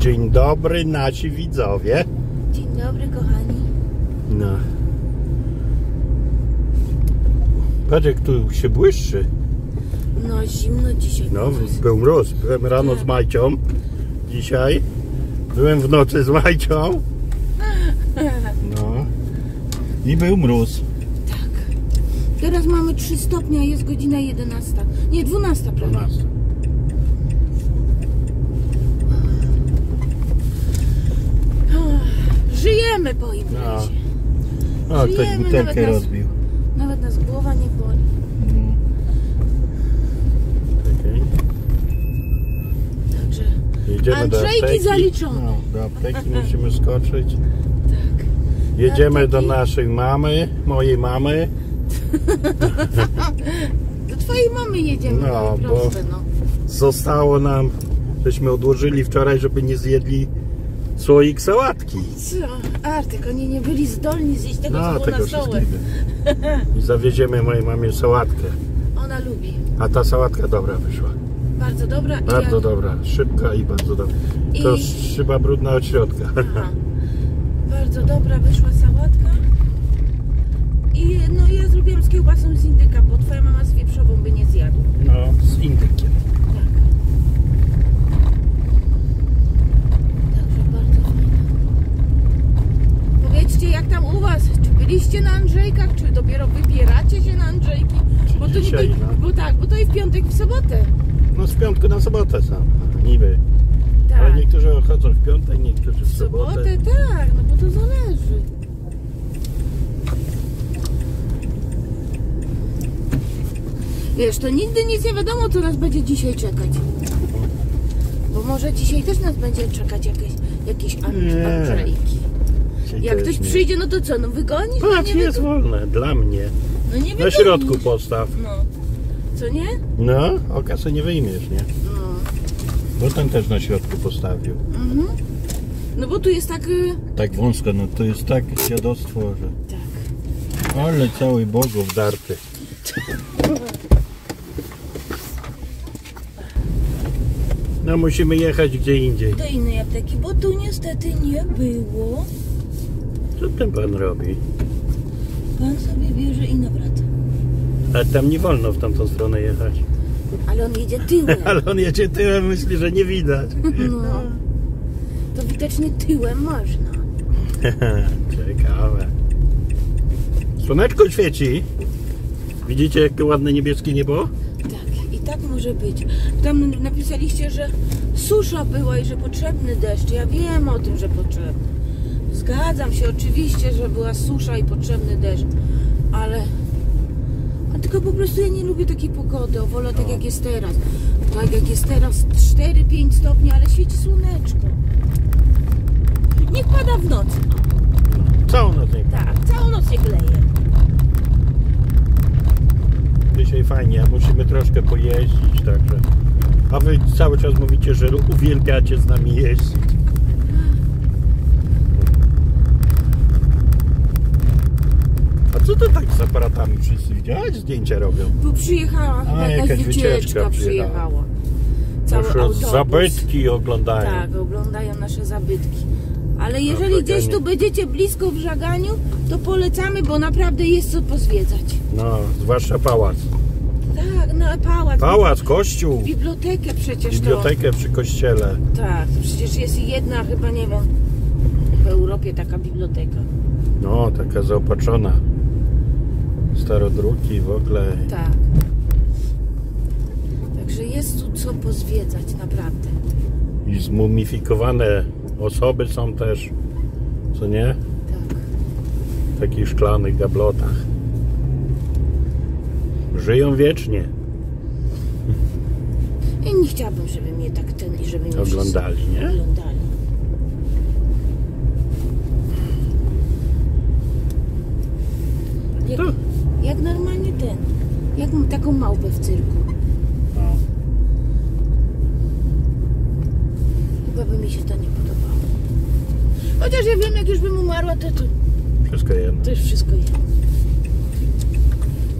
Dzień dobry nasi widzowie. Dzień dobry, kochani. No. Patrz jak tu się błyszczy. No, zimno dzisiaj. No, był mróz. Byłem rano z Majcią. Dzisiaj. Byłem w nocy z Majcią. No. I był mróz. Tak. Teraz mamy 3 stopnie, a jest godzina 11. Nie, 12 prawie. 12. Żyjemy po imprezie. O, ktoś Żyjemy, butelkę nawet nas- rozbił. Nawet nas głowa nie boli. Czekaj. Także Jedziemy do Andrzejki apteki. zaliczone. No, do apteki musimy skoczyć. tak. Jedziemy do naszej mamy, mojej mamy. Do twojej mamy jedziemy. No, No, bo- proste, no. Zostało nam, żeśmy odłożyli wczoraj, żeby nie zjedli słoik sałatki. Co? Artyk, oni nie byli zdolni zjeść tego, co No, było tego na stole. I zawieziemy mojej mamie sałatkę. Ona lubi. A ta sałatka dobra wyszła. Bardzo dobra. i Bardzo jak... dobra, szybka i bardzo dobra. To I- szyba brudna od środka. Aha. Bardzo dobra wyszła sałatka. I no ja zrobiłam z kiełbasą z indyka, bo twoja mama z wieprzową by nie zjadła. No, z indykiem. Tak. Także bardzo fajnie. Powiedzcie jak tam u was? Czy byliście na Andrzejkach, czy dopiero wybieracie się na Andrzejki? Bo to dzisiaj, niby, no. bo tak, bo to i w piątek i w sobotę. No z piątku na sobotę są, niby. Tak. Ale niektórzy chodzą w piątek, niektórzy w W sobotę. sobotę tak, no bo to zależy. Wiesz, to nigdy nic nie wiadomo, co nas będzie dzisiaj czekać. Bo może dzisiaj też nas będzie czekać jakieś, jakieś. Andrzejki. Dzisiaj Jak ktoś nie. przyjdzie, no to co, no wygonisz? No Patrz, nie jest wolne, dla mnie. No nie Na wygonisz. środku postaw. No. Co nie? No, oka sobie nie wyjmiesz, nie? No. Bo ten też na środku postawił. Mhm. No bo tu jest tak... y, Tak wąsko, no to jest tak dziadostwo, że... Tak. Ale cały bogów darty. No musimy jechać gdzie indziej. Do innej apteki, bo tu niestety nie było. Co ten pan robi? Pan sobie bierze i nawraca. A tam nie wolno w tamtą stronę jechać. Ale on jedzie tyłem. Ale on jedzie tyłem, myśli, że nie widać. No. To widocznie tyłem można. Ciekawe. Słoneczko świeci. Widzicie, jakie ładne niebieskie niebo? Tak, i tak może być. Tam napisaliście, że susza była i że potrzebny deszcz. Ja wiem o tym, że potrzebny. Zgadzam się oczywiście, że była susza i potrzebny deszcz, ale. A tylko po prostu ja nie lubię takiej pogody. O, wolę tak jak jest teraz. Tak jak jest teraz 4-5 stopni, ale świeci słoneczko. Niech pada w nocy. Całą noc nie Tak, całą noc niech leje. Dzisiaj fajnie, musimy troszkę pojeździć, także. A wy cały czas mówicie, że uwielbiacie z nami jeździć. A co to tak z aparatami wszyscy widziałeś? Zdjęcia robią. Tu przyjechała chyba A, jakaś, wycieczka, przyjechała. Cały Nasze autobus. zabytki oglądają. Tak, oglądają nasze zabytki. Ale jeżeli Żaganiu. gdzieś tu będziecie blisko w Żaganiu, to polecamy, bo naprawdę jest co pozwiedzać. No, zwłaszcza pałac. Tak, no pałac. Pałac, kościół, Bibliotekę przecież bibliotekę przy kościele. to. Tak, przecież jest jedna chyba, nie wiem, w Europie taka biblioteka. No, taka zaopatrzona. Starodruki w ogóle. Tak. Także jest tu co pozwiedzać, naprawdę. I zmumifikowane osoby są też, co nie? Tak. W takich szklanych gablotach. Żyją wiecznie. Ja nie chciałabym, żeby mnie tak ten i żeby mnie Oglądali, nie? Oglądali. Jak, To- jak normalnie ten. Jak taką małpę w cyrku. No. Chyba by mi się to nie podobało. Chociaż ja wiem, jak już bym umarła, to, to, Wszystko jedno. to już wszystko jest.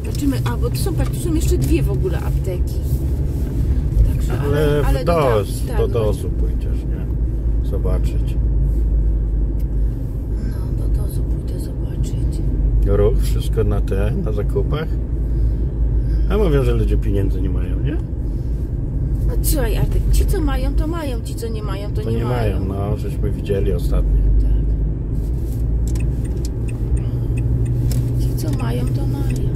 Zobaczymy, a bo to są, patrz, tu są jeszcze dwie w ogóle apteki. Także, Ale, w do dos, tam- do dosu pójdziesz, nie? zobaczyć. No, do dozu pójdę Ruch, wszystko na te, na zakupach. A mówią, że ludzie pieniędzy nie mają, nie? No słuchaj, Artek, ci co mają, to mają, ci co nie mają, to, To nie mają, no, żeśmy widzieli ostatnio. Tak. Ci co mają, to mają.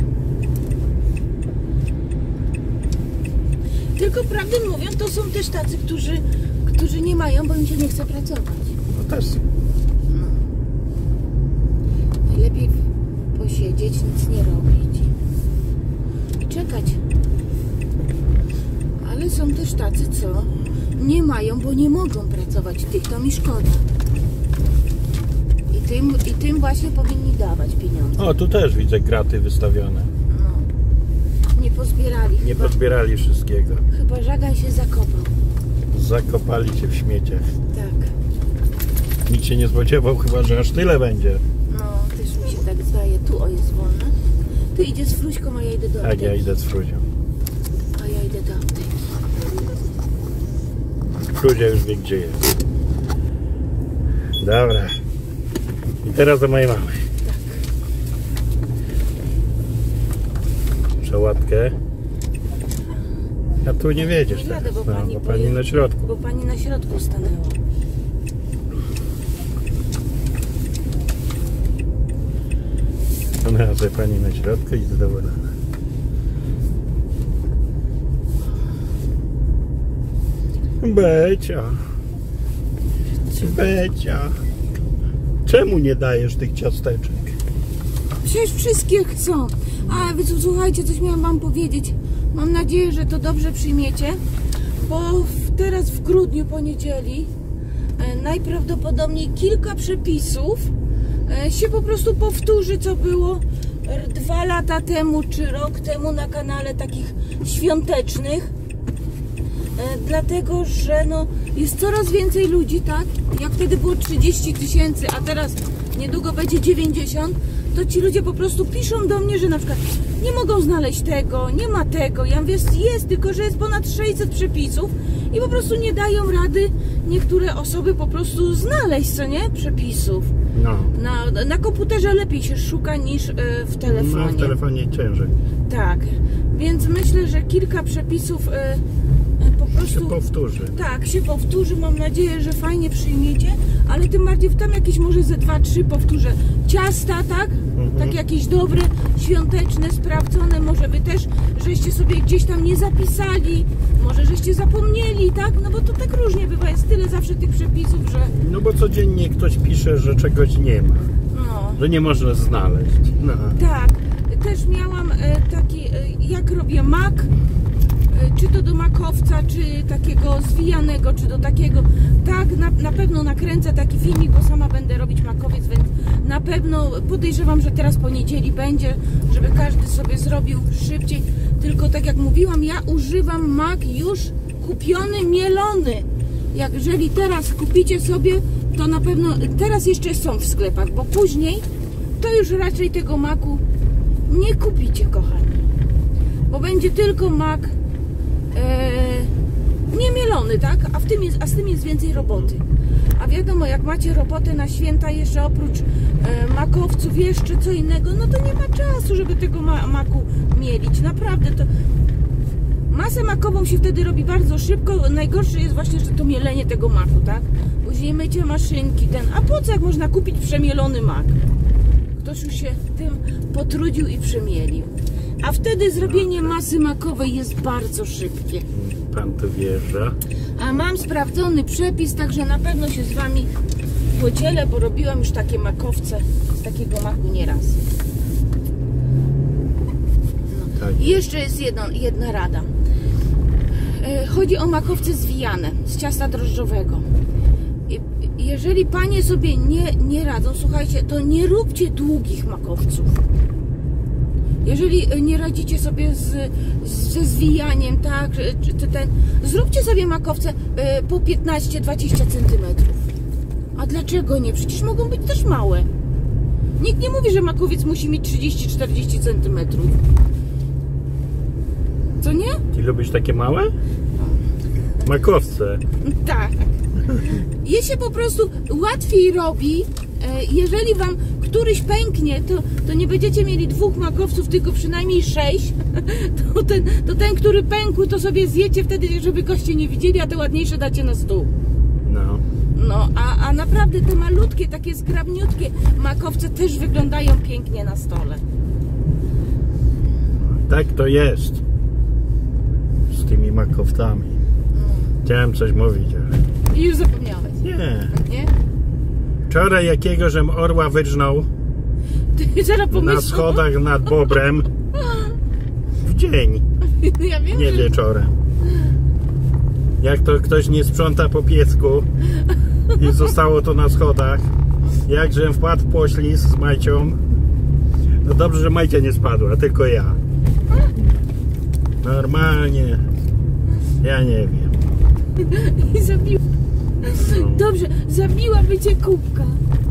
Tylko prawdę mówiąc, to są też tacy, którzy, którzy nie mają, bo im się nie chce pracować. No też. Najlepiej posiedzieć, nic nie robić i czekać. Ale są też tacy, co nie mają, bo nie mogą pracować. Tych to mi szkoda. I tym, i tym właśnie powinni dawać pieniądze. O, tu też widzę graty wystawione. No. Nie pozbierali. Nie chyba, pozbierali wszystkiego. chyba żagan się zakopał. Zakopali się w śmieciach. Tak. Nikt się nie spodziewał chyba, że aż tyle będzie. No, też mi się tak zdaje. Tu o jest wolne. Ty idziesz z Fruśką, a ja idę do Tak, apteki. ja idę z Fruzią. A ja idę do apteki. Fruzia już wie, gdzie jest. Dobra. I teraz do mojej mamy. Przałatkę. A tu nie wiedziesz Nie jadę, bo no, pani bo pani na środku. Bo pani na środku stanęła. Ona sobie pani na środku i zadowolona. Becia. Becia. Czemu nie dajesz tych ciasteczek? Przecież wszystkie chcą. A wy słuchajcie, coś miałam wam powiedzieć. Mam nadzieję, że to dobrze przyjmiecie, bo teraz w grudniu po niedzieli e, najprawdopodobniej kilka przepisów się po prostu powtórzy, co było e, dwa lata temu czy rok temu na kanale takich świątecznych. E, dlatego, że no, jest coraz więcej ludzi, tak? Jak wtedy było 30 tysięcy, a teraz niedługo będzie 90, to ci ludzie po prostu piszą do mnie, że na przykład nie mogą znaleźć tego, nie ma tego. Ja mówię, jest, tylko że jest ponad 600 przepisów i po prostu nie dają rady niektóre osoby po prostu znaleźć, co nie? Przepisów. No. Na, na komputerze lepiej się szuka niż e, w telefonie. No, w telefonie ciężej. Tak, więc myślę, że kilka przepisów e, e, po Się prostu powtórzy. tak się powtórzy. Mam nadzieję, że fajnie przyjmiecie, ale tym bardziej tam jakieś może ze dwa, trzy powtórzę. Ciasta, tak? Tak jakieś dobre, świąteczne, sprawdzone. Może wy też, żeście sobie gdzieś tam nie zapisali, może żeście zapomnieli, tak? No bo to tak różnie bywa. Jest tyle zawsze tych przepisów, że No bo codziennie ktoś pisze, że czegoś nie ma. no. Że nie można znaleźć. No. Tak, też miałam e, taki, e, jak robię mak, czy to do makowca, czy takiego zwijanego, czy do takiego. Tak, na, na pewno nakręcę taki filmik, bo sama będę robić makowiec, więc na pewno podejrzewam, że teraz po niedzieli będzie, żeby każdy sobie zrobił szybciej. Tylko tak jak mówiłam, ja używam mak już kupiony, mielony. Jak jeżeli teraz kupicie sobie, to na pewno teraz jeszcze są w sklepach, bo później to już raczej tego maku nie kupicie, kochani. Bo będzie tylko mak e, niemielony, tak? A, w tym jest, a z tym jest więcej roboty. A wiadomo, jak macie robotę na święta, jeszcze oprócz e, makowców, jeszcze co innego, no to nie ma czasu, żeby tego ma, maku mielić. Naprawdę to. Masę makową się wtedy robi bardzo szybko. Najgorsze jest właśnie, że to mielenie tego maku, tak? Później mycie maszynki, ten. A po co jak można kupić przemielony mak? Ktoś już się tym potrudził i przemielił. A wtedy zrobienie masy makowej jest bardzo szybkie. Pan tu wjeżdża. A mam sprawdzony przepis, także na pewno się z Wami podzielę, bo robiłam już takie makowce z takiego maku nieraz. Tak. I jeszcze jest jedno, jedna rada. E, Chodzi o makowce zwijane z ciasta drożdżowego. I- Jeżeli panie sobie nie, nie radzą, słuchajcie, to nie róbcie długich makowców. Jeżeli e, nie radzicie sobie z, ze zwijaniem, tak, czy, czy ten, zróbcie sobie makowce e, po 15-20 centymetrów. A dlaczego nie? Przecież mogą być też małe. Nikt nie mówi, że makowiec musi mieć 30-40 centymetrów. Co nie? Ty lubisz takie małe? makowce. Tak. Je się po prostu łatwiej robi, e, jeżeli wam któryś pęknie, to, to nie będziecie mieli dwóch makowców, tylko przynajmniej sześć. To ten, to ten, który pękł, to sobie zjecie wtedy, żeby goście nie widzieli, a te ładniejsze dacie na stół. No. No, a, a naprawdę te malutkie, takie zgrabniutkie makowce też wyglądają pięknie na stole. Tak to jest. Z tymi makowcami. Chciałem coś mówić, ale I już zapomniałeś, nie. nie? Wczoraj jakiego żem orła wyrżnął na schodach nad Bobrem w dzień, Ja wiem, nie wieczorem. Jak to ktoś nie sprząta po piesku i zostało to na schodach. Jak żem wpadł w poślizg z Majcią. No dobrze, że Majcia nie spadła, tylko ja. Normalnie. Ja nie wiem. I zabiła. Dobrze, zabiłaby cię kubka.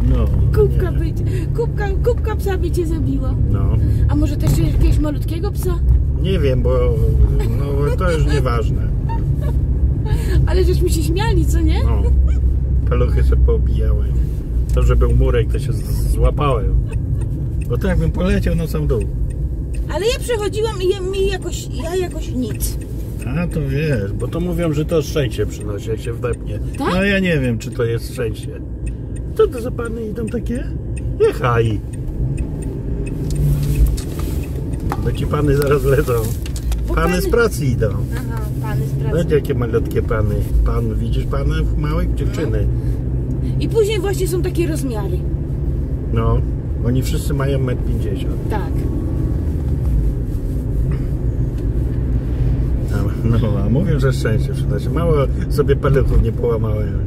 No, Kubka nie. by cię, kubka, kubka psa by cię zabiła. No. A może też jakiegoś malutkiego psa? Nie wiem, bo no, to już nieważne. Ale żeśmy się śmiali, co nie? No. Paluchy sobie poobijałem. To, że był murek, to się złapałem. Bo tak bym poleciał na sam dół. Ale ja przechodziłam i ja, mi jakoś, ja jakoś nic. A to wiesz, bo to mówią, że to szczęście przynosi, jak się wdepnie. Tak? No ja nie wiem, czy to jest szczęście. Co to za pany idą takie? Jechaj. Bo ci pany zaraz lecą. Bo Pany z pracy idą. Aha, pany z pracy. Zobacz jakie malutkie pany. Pan, widzisz panów małych? Dziewczyny. I później właśnie są takie rozmiary. No, oni wszyscy mają 1,50 m. Tak. No, a mówią, że szczęście przynosi. Mało sobie paluchów nie połamałem.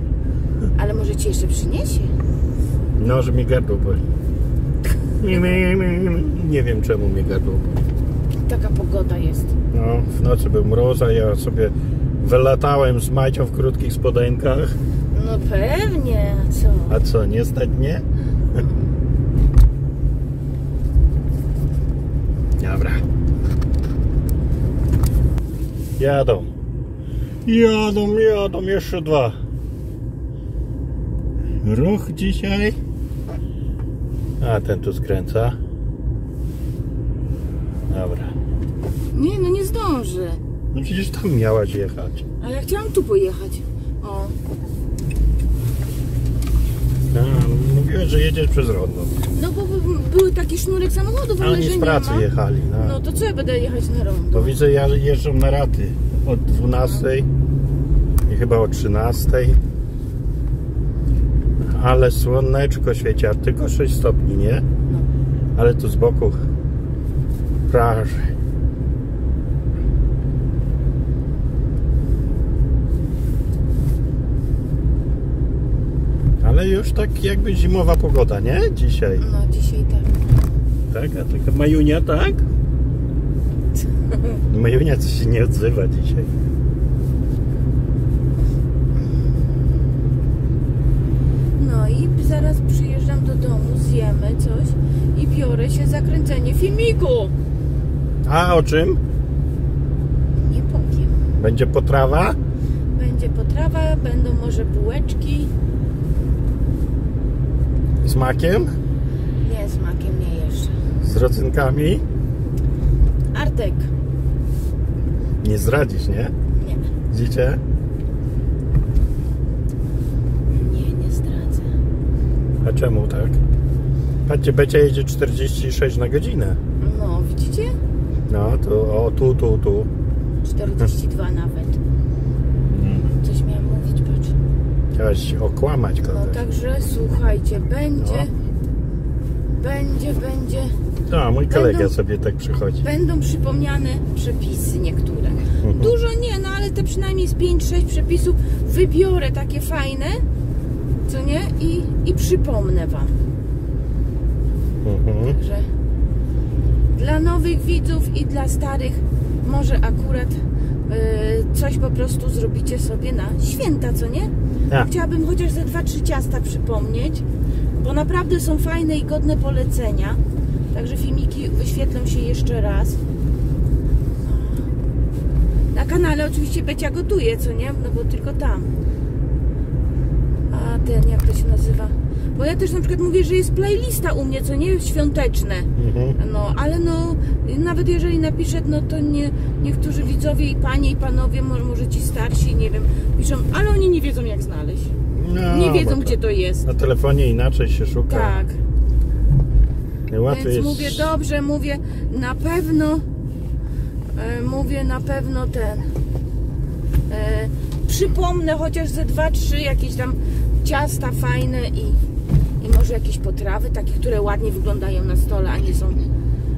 Ale może ci jeszcze przyniesie? No, że mnie gardło boli. Nie wiem czemu mnie gardło boli. Taka pogoda jest. No, w nocy był mróz, a ja sobie wylatałem z Macią w krótkich spodenkach. No pewnie, a co? A co, nie stać mnie? Dobra. Jadą. Jadą, jadą, jeszcze dwa. Ruch dzisiaj. A ten tu skręca. Dobra. Nie, no nie zdąży. No przecież tam miałaś jechać. A ja chciałam tu pojechać. O, A, mówiłeś, że jedziesz przez Rodno. no bo by- były taki sznurek samochodów, ale oni że z nie pracy ma. jechali. No. No to co ja będę jechać na rondo? Bo widzę, ja jeżdżą na raty od 12 i chyba o 13. Ale słoneczko świeci, a tylko 6 stopni, nie? No. Ale tu z boku praży. Ale już tak jakby zimowa pogoda, nie? Dzisiaj. No dzisiaj tak. Tak? A taka Majunia, tak? Majunia coś się nie odzywa dzisiaj. No i zaraz przyjeżdżam do domu, zjemy coś i biorę się za kręcenie filmiku. A o czym? Nie powiem. Będzie potrawa? Będzie potrawa, będą może bułeczki. Z makiem? Nie, z makiem nie jeszcze. Z rodzynkami? Artek. Nie zdradzisz, nie? Nie, Widzicie? nie, nie zdradzę. A czemu tak? Patrzcie, Becia jedzie 46 na godzinę. No, widzicie? No, to o, tu, tu, tu. 42 nawet. Coś miałam mówić, patrz. Chciałaś okłamać No kogoś. także słuchajcie, będzie, No. będzie, będzie, No, mój kolega Będą- sobie tak przychodzi. będą przypomniane przepisy niektóre. Mhm. Dużo nie, no ale te przynajmniej z 5-6 przepisów wybiorę takie fajne, co nie? I, i przypomnę Wam. Mhm. Także dla nowych widzów i dla starych może akurat y, coś po prostu zrobicie sobie na święta, co nie? Tak. Chciałabym chociaż ze dwa, trzy ciasta przypomnieć, bo naprawdę są fajne i godne polecenia. Także filmiki wyświetlą się jeszcze raz. Na kanale oczywiście Becia gotuje, co nie? No bo tylko tam. A ten, jak to się nazywa? Bo ja też na przykład mówię, że jest playlista u mnie, co nie? Świąteczne. Mhm. No, ale no, nawet jeżeli napiszę, no to nie, niektórzy widzowie i panie i panowie, może, może ci starsi, nie wiem, piszą, ale oni nie wiedzą jak znaleźć. No, Nie wiedzą bo gdzie to jest. Na telefonie inaczej się szuka. Tak. Najłatwiej Więc jest... mówię, dobrze, mówię, na pewno, e, mówię, na pewno ten, e, przypomnę chociaż ze dwa, trzy jakieś tam ciasta fajne i może jakieś potrawy, takie, które ładnie wyglądają na stole, a nie są,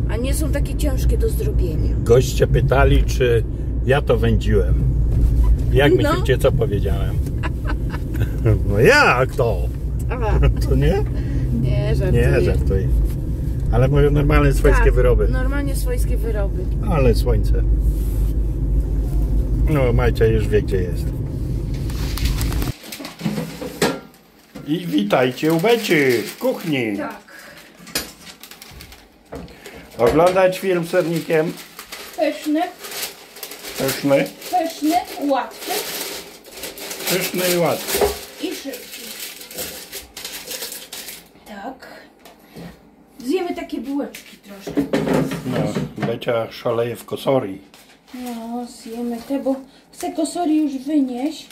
a nie są takie ciężkie do zrobienia. Goście pytali, czy ja to wędziłem. Jak No. myślicie, co powiedziałem? No jak to? To nie? nie, żartuję. Nie, żartuję. Ale mówię normalne swojskie tak, wyroby. Normalnie swojskie wyroby. Ale słońce. No, Majcia już wie, gdzie jest. I witajcie u Beci w kuchni. Tak. Oglądać film z sernikiem. Pyszny, Pyszny. pyszny, łatwy Pyszny i łatwy. i szybki. Tak. Zjemy takie bułeczki troszkę. No, Becia szaleje w kosori. No, zjemy te, bo chcę kosory już wynieść.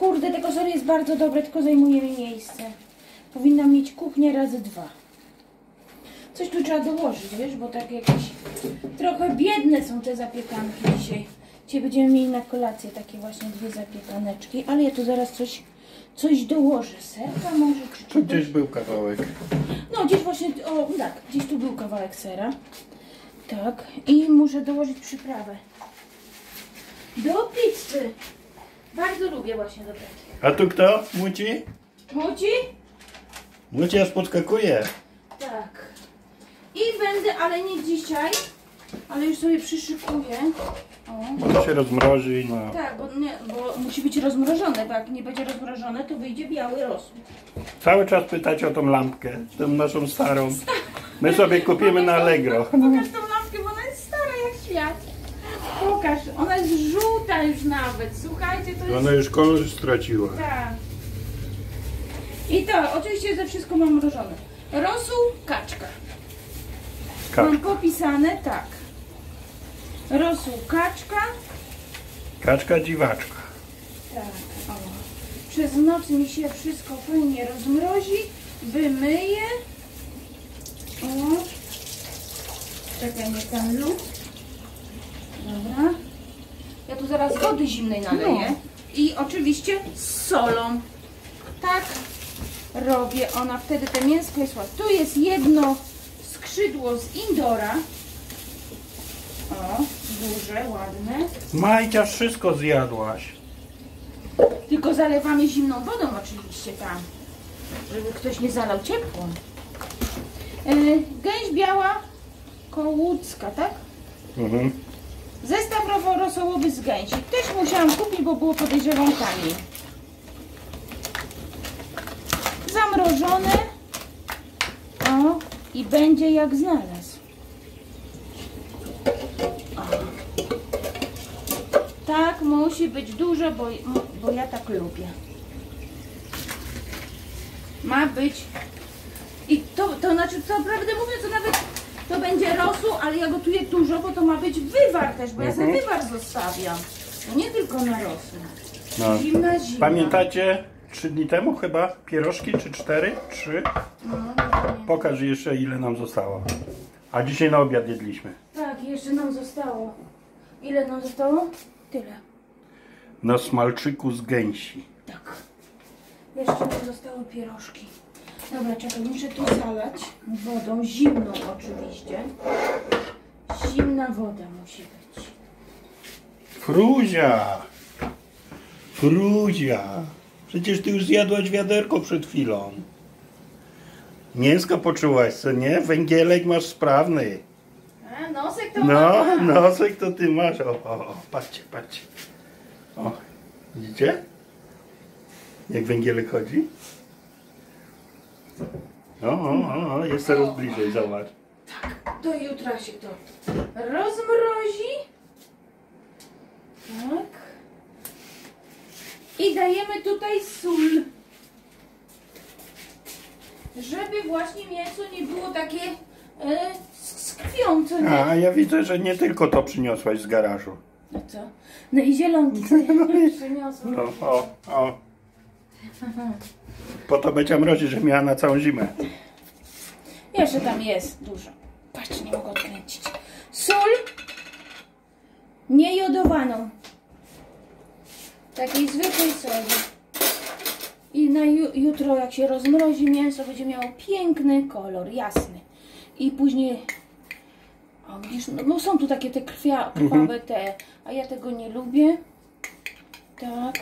Kurde, te kosory jest bardzo dobre, tylko zajmuje mi miejsce. Powinnam mieć kuchnię razy dwa. Coś tu trzeba dołożyć, wiesz, bo tak jakieś trochę biedne są te zapiekanki dzisiaj. Dzisiaj będziemy mieli na kolację takie właśnie dwie zapiekaneczki, ale ja tu zaraz coś, coś dołożę. Serka może, czy Tu czegoś? gdzieś był kawałek. No, gdzieś właśnie, o tak, gdzieś tu był kawałek sera. Tak, i muszę dołożyć przyprawę. Do pizzy. Bardzo lubię właśnie do takich. A tu kto? Muci? Muci? Muci aż podskakuje. Tak. I będę, ale nie dzisiaj, ale już sobie przyszykuję. O. To się rozmrozi, no. Tak, bo, nie, bo musi być rozmrożone, bo jak nie będzie rozmrożone, to wyjdzie biały rosół. Cały czas pytać o tą lampkę, tę naszą starą. My sobie kupimy na Allegro. Pokaż tą lampkę, bo ona jest stara jak świat. Pokaż, ona jest żółta już nawet. Słuchajcie, to jest... Ona już kolor straciła. Tak. I to, oczywiście ze wszystko mam mrożone. Rosół, kaczka. Mam Kaczka, popisane tak. Rosół, kaczka. kaczka dziwaczka. Tak, o. Przez noc mi się wszystko fajnie rozmrozi, wymyję. O. Czekaj, nie ten lód. Dobra. Ja tu zaraz wody zimnej naleję. I oczywiście z solą. Tak robię. Ona wtedy te mięsko jest ładne. Tu jest jedno skrzydło z indora. O, duże, ładne. Majcia, wszystko zjadłaś. Tylko zalewamy zimną wodą oczywiście tam, żeby ktoś nie zalał ciepłą. Yy, gęś biała kołucka, tak? Mhm. Zestaw rosołowy z gęsi. Też musiałam kupić, bo było podejrzewam taniej. Zamrożone. O, i będzie jak znalazł. O. Tak, musi być dużo, bo, bo ja tak lubię. Ma być. I to, to znaczy, co prawdę mówiąc, to nawet to będzie rosół, ale ja gotuję dużo, bo to ma być wywar też, bo ja sobie Mhm. wywar zostawiam. To nie tylko na rosół. No. Zimna, zimna. Pamiętacie trzy dni temu chyba pierożki, czy cztery? Trzy? No, nie pamiętam. Pokaż jeszcze ile nam zostało. A dzisiaj na obiad jedliśmy. Tak, jeszcze nam zostało. Ile nam zostało? Tyle. Na smalczyku z gęsi. Tak. Jeszcze nam zostały pierożki. Dobra, czekaj, muszę to zalać wodą, zimną oczywiście. Zimna woda musi być. Fruzia! Fruzia! Przecież ty już zjadłaś wiaderko przed chwilą. Mięsko poczułaś, co nie? Węgielek masz sprawny. A, nosek to No, ma. nosek to ty masz. O, o, o, patrzcie, patrzcie. O, widzicie? Jak węgielek chodzi? O, o, o, jest coraz bliżej, zobacz. Do jutra się to rozmrozi. Tak. I dajemy tutaj sól. Żeby właśnie mięso nie było takie e, nie? A ja widzę, że nie tylko to przyniosłaś z garażu. No co? No i zielonki sobie przyniosłam. No, o, o. Po to będzie mrozić, że miała na całą zimę. Jeszcze tam jest dużo. Patrzcie, nie mogę odkręcić. Sól niejodowaną. Takiej zwykłej soli. I na ju jutro, jak się rozmrozi mięso, będzie miało piękny kolor, jasny. I później. O, widzisz, no, no są tu takie te krwia, krwawe te, a ja tego nie lubię. Tak.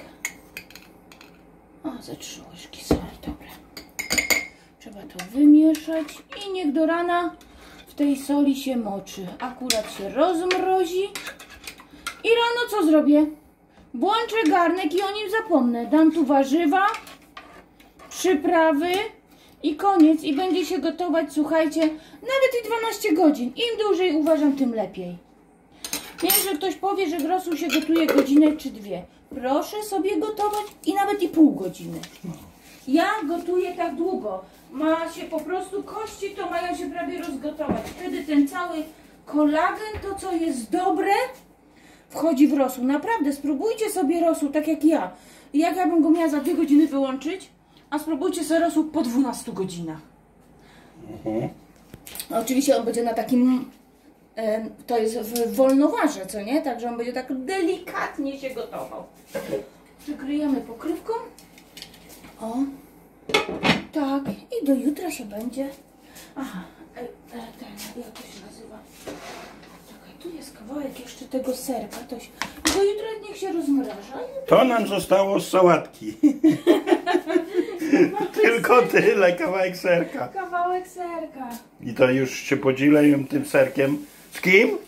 O, ze trzy łyżki soli, dobra. Trzeba to wymieszać i niech do rana w tej soli się moczy. Akurat się rozmrozi. I rano co zrobię? Włączę garnek i o nim zapomnę. Dam tu warzywa, przyprawy i koniec. I będzie się gotować, słuchajcie, nawet i 12 godzin. Im dłużej uważam, tym lepiej. Wiem, że ktoś powie, że grosół się gotuje godzinę czy dwie. Proszę sobie gotować i nawet i pół godziny. Ja gotuję tak długo. Ma się po prostu kości, to mają się prawie rozgotować. Wtedy ten cały kolagen, to co jest dobre, wchodzi w rosół. Naprawdę, spróbujcie sobie rosół tak jak ja. Jak ja bym go miała za dwie godziny wyłączyć, a spróbujcie sobie rosół po 12 godzinach. Oczywiście on będzie na takim, to jest w wolnowarze, co nie? Także on będzie tak delikatnie się gotował. Przykryjemy pokrywką. O, tak. I do jutra się będzie. Aha, e, e, ten, jak to się nazywa? Czekaj, tu jest kawałek jeszcze tego serka. To się, do jutra niech się rozmraża. To nam zostało z sałatki. Tylko tyle, kawałek serka. Kawałek serka. I to już się podzielę tym serkiem. Z kim?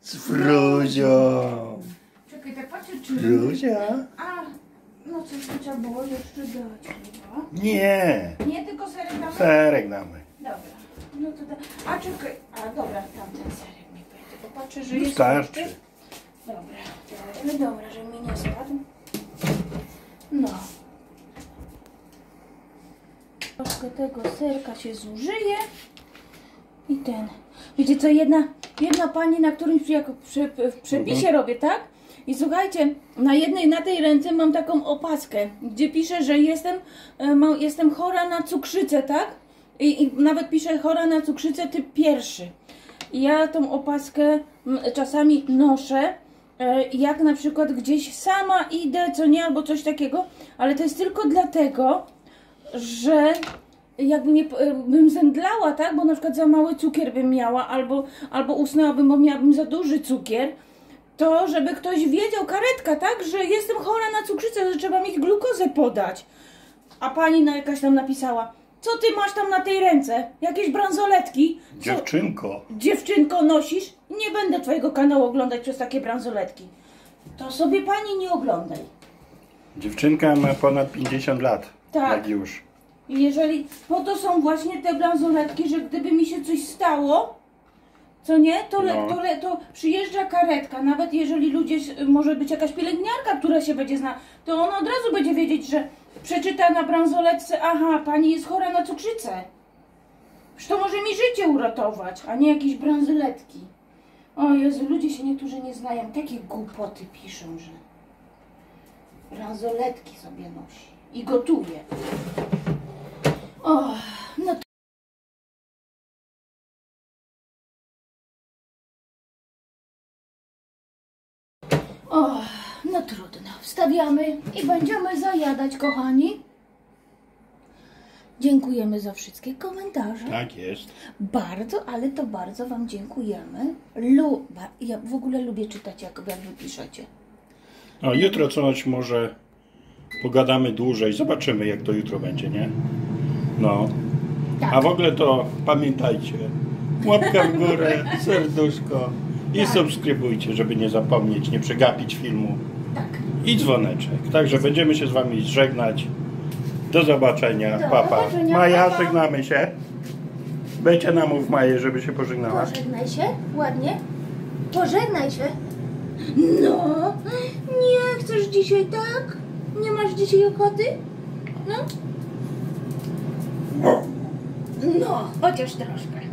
Z Fruzią. Czekaj, tak patrzę, czy... Fruzia? A, no coś by trzeba było jeszcze dać chyba. Nie. Nie tylko serek damy? Serek damy. Dobra. No to da... A czekaj, a dobra, tamten serek mi będzie, bo patrzę, że jest Wystarczy. jeszcze. Dobra, dobra, dobra, że mi nie spadł. No. Troszkę tego serka się zużyje. I ten. Wiecie co, jedna, jedna pani na którymś jako prze, w przepisie robię, tak? I słuchajcie, na jednej, na tej ręce mam taką opaskę, gdzie pisze, że jestem, e, mam, jestem chora na cukrzycę, tak? I, I nawet pisze chora na cukrzycę typ pierwszy. I ja tą opaskę czasami noszę, e, jak na przykład gdzieś sama idę, co nie, albo coś takiego, ale to jest tylko dlatego, że jakby mnie, e, bym zemdlała, tak? Bo na przykład za mały cukier bym miała, albo, albo usnęłabym, bo miałabym za duży cukier, to żeby ktoś wiedział, karetka, tak? Że jestem chora na cukrzycę, że trzeba mi glukozę podać. A pani na jakaś tam napisała, co ty masz tam na tej ręce? Jakieś bransoletki? Co, Dziewczynko. dziewczynko nosisz? Nie będę twojego kanału oglądać przez takie bransoletki. To sobie pani nie oglądaj. Dziewczynka ma ponad 50 lat. Tak. Jak już. I jeżeli po to są właśnie te bransoletki, że gdyby mi się coś stało, co nie, to, le, No. to, le, to przyjeżdża karetka. Nawet jeżeli ludzie, może być jakaś pielęgniarka, która się będzie zna, to ona od razu będzie wiedzieć, że przeczyta na bransoletce, aha, pani jest chora na cukrzycę. Że to może mi życie uratować, a nie jakieś bransoletki. O Jezu, ludzie się niektórzy nie znają. Takie głupoty piszą, że bransoletki sobie nosi i gotuje. O, no to... O, no trudno. Wstawiamy i będziemy zajadać, kochani. Dziękujemy za wszystkie komentarze. Tak jest. Bardzo, ale to bardzo Wam dziękujemy. Lu, ja w ogóle lubię czytać, jak, jak Wy piszecie. No jutro coś może pogadamy dłużej. Zobaczymy jak to jutro będzie, nie? No. Tak. A w ogóle to pamiętajcie. Łapka w górę, serduszko i subskrybujcie, żeby nie zapomnieć, nie przegapić filmu. Tak. I dzwoneczek. Także będziemy się z Wami żegnać. Do zobaczenia. Do Papa. zobaczenia, Maja, żegnamy się. Będzie namów Maję, żeby się pożegnała. Pożegnaj się ładnie. Pożegnaj się. No, nie chcesz dzisiaj, tak? Nie masz dzisiaj ochoty? No? No, chociaż troszkę.